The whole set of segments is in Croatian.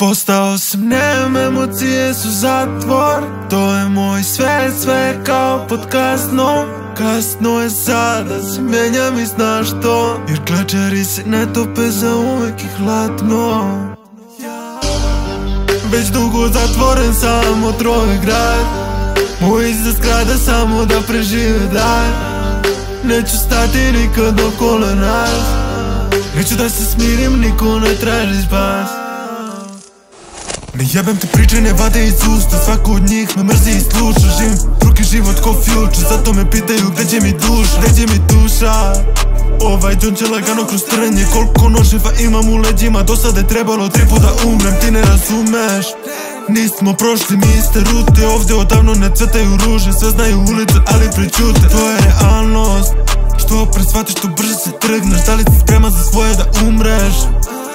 Postao sam nem, emocije su zatvor. To je moj svet, sve kao pod kasnom Kasno je sada, se menjam i znaš to. Jer klečari se ne tope za uvek i hladno. Već dugo zatvoren samo troje grad. Moj iza zgrada samo da prežive dan. Neću stati nikad okolo nas. Neću da se smirim, niko ne traži spas ne jebem te priče, ne vade iz usta Svako od njih me mrzi i sluša. Živim drugi život ko future Zato me pitaju gdje će mi duša Gdje će mi duša. Ovaj džon će lagano kroz trnje Koliko noževa imam u leđima Do sada je trebalo tri da umrem Ti ne razumeš. Nismo prošli mi iste rute Ovdje odavno ne cvetaju ruže Sve znaju ulice ali pričute To je realnost Što presvatiš što brže se trgneš. Da li si spreman za svoje da umreš?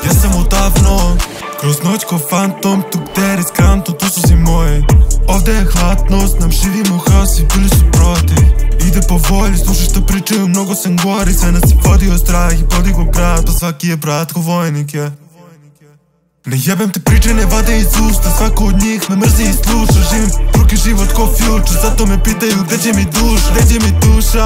Ja sam odavno kroz noć ko fantom, tu gdje riskantno, tu su si moji Ovdje je hladno, znam živimo u haosu i bili su protiv Ide po volji, slušaj što pričaju, mnogo sam gori Sve nas je vodio strah i podigo grad, pa svaki je brat ko vojnik je ne jebem te priče, ne vade iz usta Svako od njih me mrzi i sluša Živim drugi život ko future Zato me pitaju gdje će mi duša Gdje će mi duša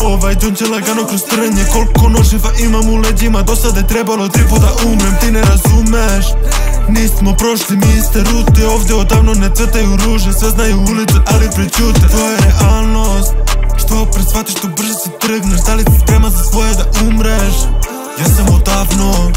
Ovaj dođe lagano kroz trnje. Koliko noževa imam u leđima Do sada je trebalo tri puta umrem. Ti ne razumeš Nismo prošli mi iste rute Ovdje odavno ne cvetaju ruže Sve znaju ulice ali prećute. To je realnost Što opred shvatiš što brže se trgneš. Da li si sprema za svoje da umreš? Ja sam odavno